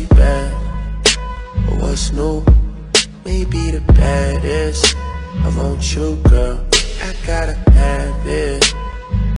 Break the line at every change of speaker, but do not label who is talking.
she bad? But what's new? Maybe the baddest. I want you, girl.